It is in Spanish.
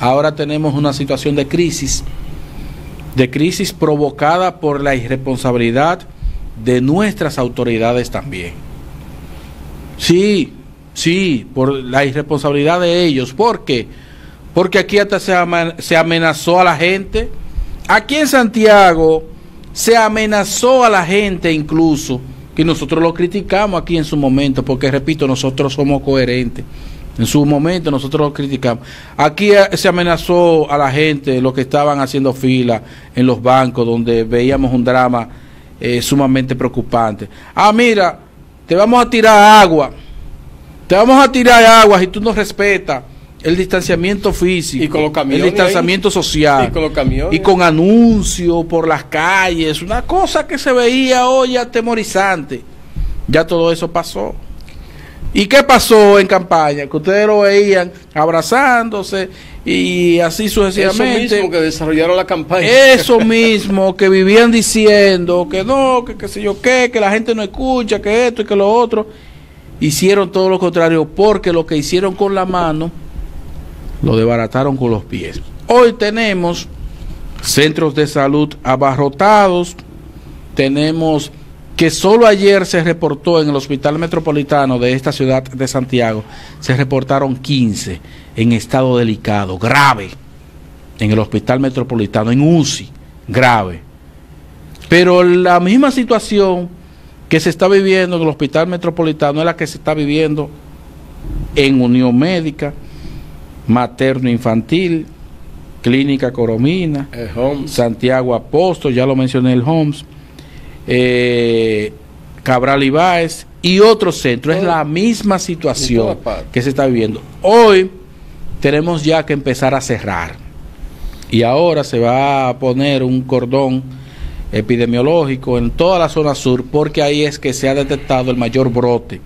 ahora tenemos una situación de crisis, de crisis provocada por la irresponsabilidad de nuestras autoridades también. Sí, sí, por la irresponsabilidad de ellos. ¿Por qué? Porque aquí hasta se, amenazó a la gente. Aquí en Santiago se amenazó a la gente incluso, que nosotros lo criticamos aquí en su momento, porque repito, nosotros somos coherentes. En su momento nosotros lo criticamos. Aquí eh, se amenazó a la gente, los que estaban haciendo fila en los bancos, donde veíamos un drama eh, sumamente preocupante. Ah, mira, te vamos a tirar agua. Te vamos a tirar agua si tú no respetas el distanciamiento físico, y con los camiones el distanciamiento social, y con los camiones. y con anuncios por las calles, una cosa que se veía hoy atemorizante. Ya todo eso pasó. ¿Y qué pasó en campaña? Que ustedes lo veían abrazándose y así sucesivamente. Eso mismo que desarrollaron la campaña. Eso mismo que vivían diciendo que no, que qué sé yo qué, que la gente no escucha, que esto y que lo otro. Hicieron todo lo contrario porque lo que hicieron con la mano lo desbarataron con los pies. Hoy tenemos centros de salud abarrotados, tenemos que solo ayer se reportó en el Hospital Metropolitano de esta ciudad de Santiago, se reportaron 15 en estado delicado, grave, en el Hospital Metropolitano, en UCI, grave. Pero la misma situación que se está viviendo en el Hospital Metropolitano es la que se está viviendo en Unión Médica, Materno Infantil, Clínica Coromina, Santiago Apóstol, ya lo mencioné el Homs, eh, Cabral Ibáez y otros centros. Es la misma situación que se está viviendo. Hoy tenemos ya que empezar a cerrar. Y ahora se va a poner un cordón epidemiológico en toda la zona sur porque ahí es que se ha detectado el mayor brote